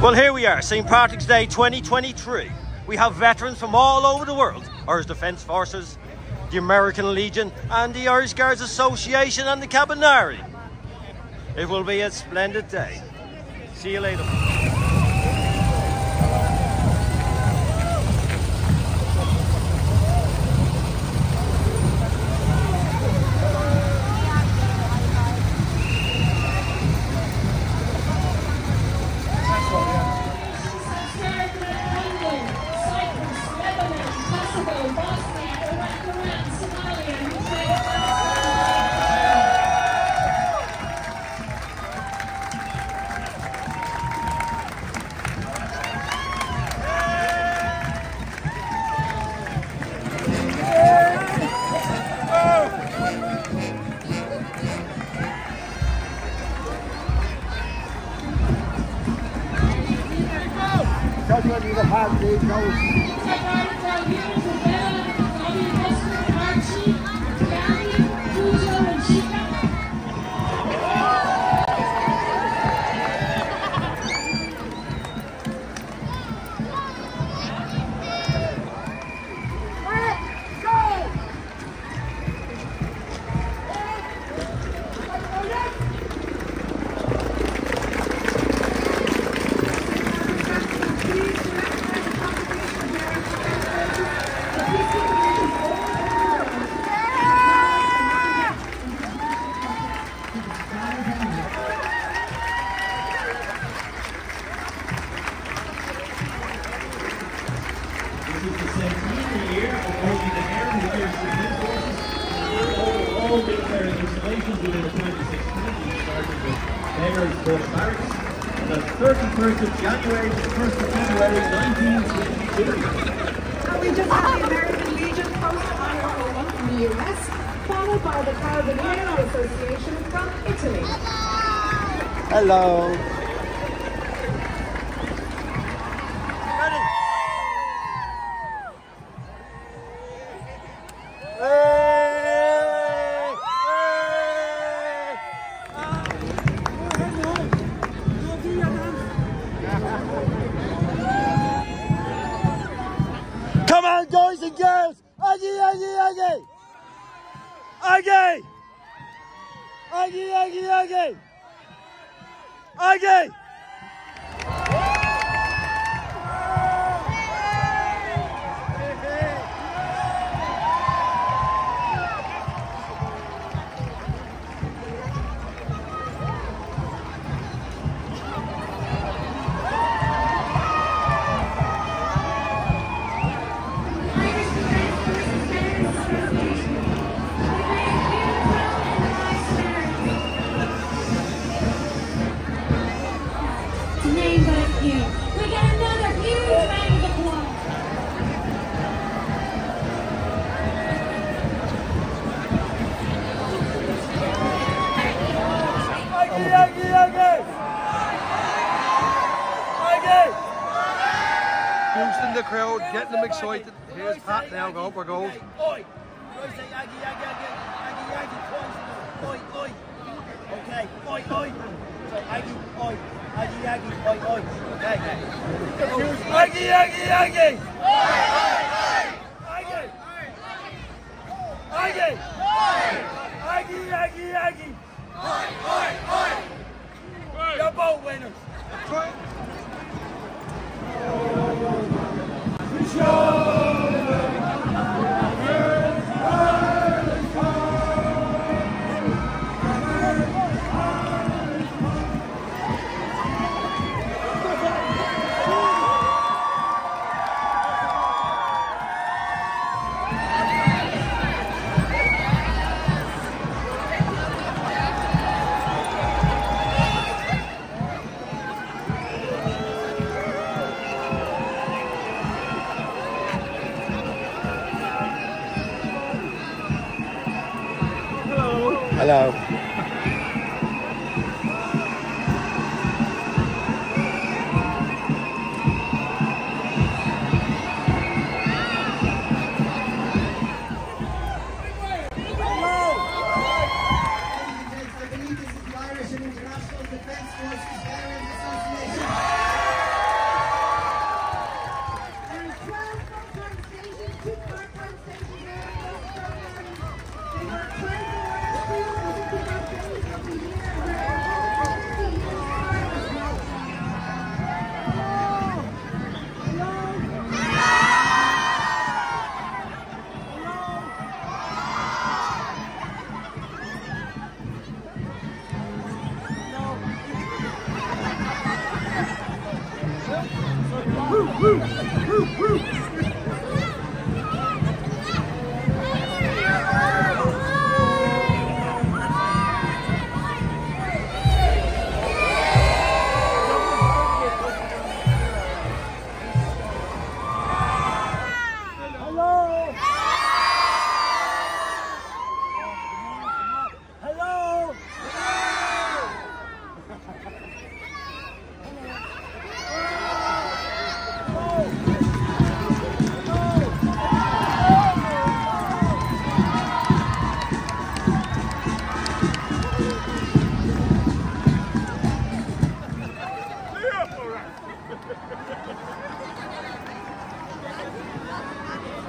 Well, here we are, St. Patrick's Day 2023. We have veterans from all over the world Irish Defence Forces, the American Legion, and the Irish Guards Association and the Carabinieri. It will be a splendid day. See you later. This is the the air and air defense forces. All, all military installations within the 26 communities, starting with Beggars Bush Barracks on the 31st of January the 1st of February 1922. And we just had the American Legion post IRO from the US, followed by the Carabinieri Association from Italy. Hello. Aggie, Aggie, Aggie! Aggie! Aggie, Aggie, the crowd, getting them excited. Here's Pat now, go for goals. Oi! I say Aggie, Aggie, Aggie, Aggie, Aggie, twice. Oi, oi. Okay, oi, oi. So Aggie, oi. Aggie, Aggie, oi, oi. Okay. Aggie, Aggie, Aggie! Aggie! Aggie, Aggie, Aggie! You're both winners. Hello. This is the Irish and International Defence Forces Veterans Woo! Thank you.